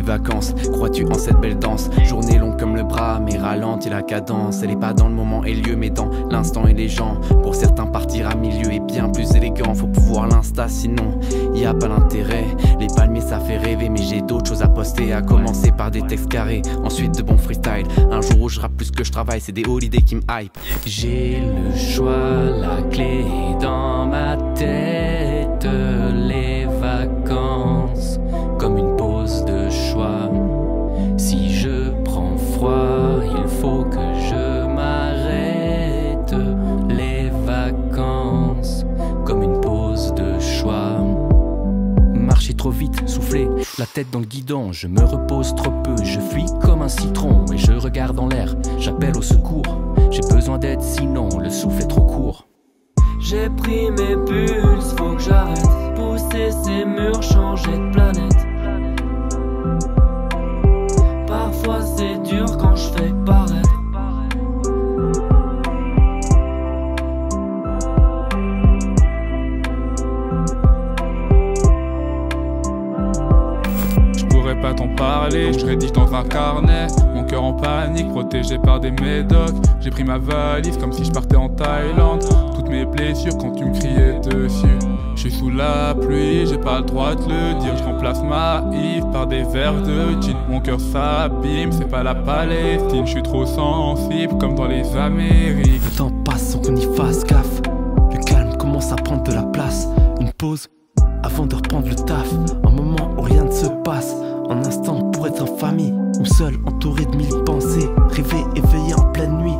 vacances. Crois-tu en cette belle danse? Journée longue comme le bras, mais ralentit la cadence. Elle est pas dans le moment et lieu, mais dans l'instant et les gens. Pour certains, partir à milieu est bien plus élégant. Faut pouvoir l'insta, sinon y a pas l'intérêt. Les palmiers, ça fait rêver, mais j'ai d'autres choses à poster. À commencer par des textes carrés, ensuite de bons freestyle. Un jour où je rappe plus que je travaille, c'est des holidays qui me hype. J'ai le choix, la clé dans ma tête. Marcher trop vite, souffler, la tête dans le guidon. Je me repose trop peu, je fuis comme un citron. Et je regarde en l'air, j'appelle au secours. J'ai besoin d'aide, sinon le souffle est trop court. J'ai pris mes pulses, faut que j'arrête. Pousser ces murs, changer de planète. Pourrais pas t'en parler, je rédige dans un carnet. Mon cœur en panique, protégé par des médocs. J'ai pris ma valise comme si je partais en Thaïlande. Toutes mes blessures quand tu me criais dessus. Je suis sous la pluie, j'ai pas le droit de le dire. Je remplace ma Yves par des verres de gin. Mon cœur s'abîme, c'est pas la Palestine. Je suis trop sensible comme dans les Amériques. Le temps passe sans qu'on y fasse gaffe. Le calme commence à prendre de la place. Une pause avant de reprendre le taf. Un moment où rien ne se passe. Un instant pour être en famille. Ou seul, entouré de mille pensées. Rêver, éveillé en pleine nuit.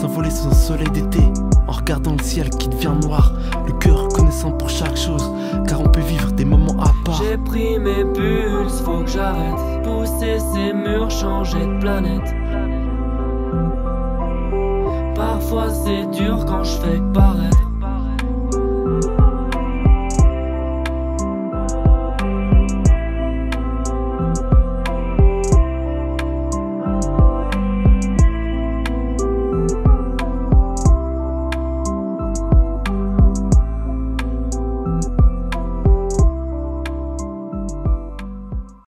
S'envoler sous un soleil d'été. En regardant le ciel qui devient noir. Le cœur reconnaissant pour chaque chose. Car on peut vivre des moments à part. J'ai pris mes pulses, faut que j'arrête. Pousser ces murs, changer de planète. Parfois c'est dur quand je fais paraître.